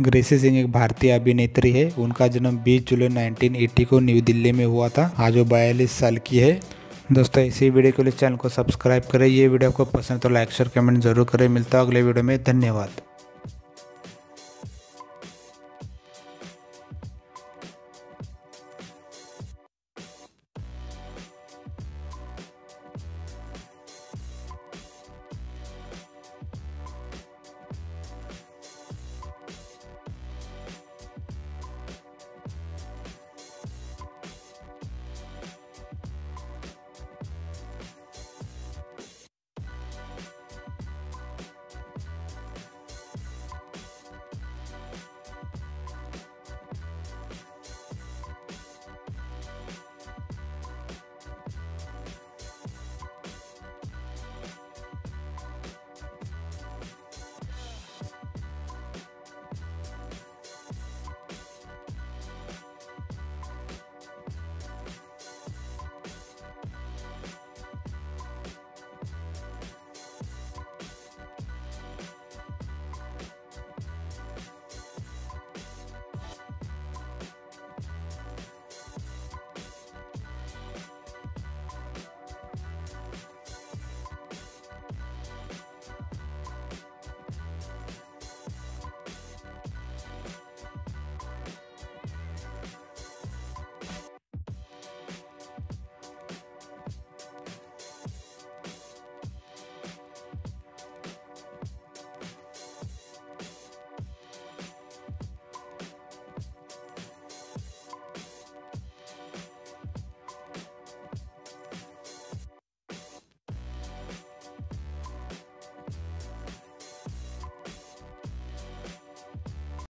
ग्रेसी सिंह एक भारतीय अभिनेत्री है। उनका जन्म 20 जुलाई 1980 को न्यू दिल्ली में हुआ था। आज वो बयालीस साल की है। दोस्तों, इसी वीडियो के लिए चैनल को सब्सक्राइब करें। ये वीडियो आपको पसंद तो लाइक, शेयर, कमेंट ज़रूर करें। मिलता है अगले वीडियो में। धन्यवाद।